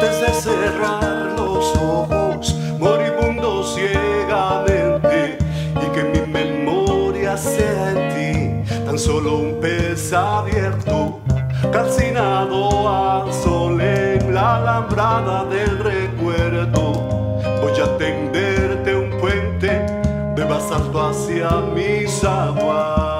antes de cerrar los ojos, moribundo ciegamente, y que mi memoria sea en ti tan solo un pez abierto, calcinado a sol en la alambrada del recuerdo. Voy a tenderte un puente de basalto hacia mis aguas.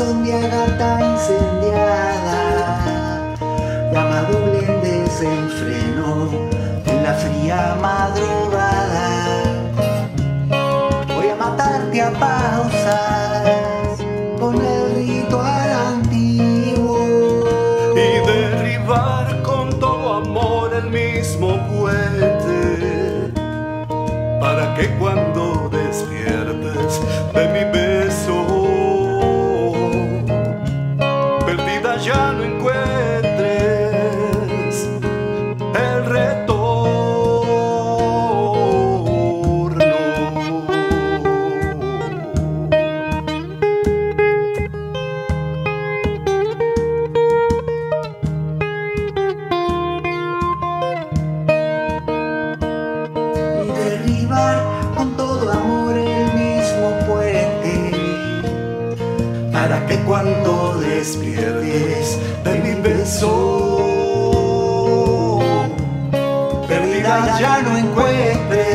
corazón de agata incendiada, llama doble en desenfreno la fría madrugada. Voy a matarte a pausas con el ritual antiguo y derribar con todo amor el mismo puente para que cuando que cuando despiertes de mi beso. Perdida ya no encuentres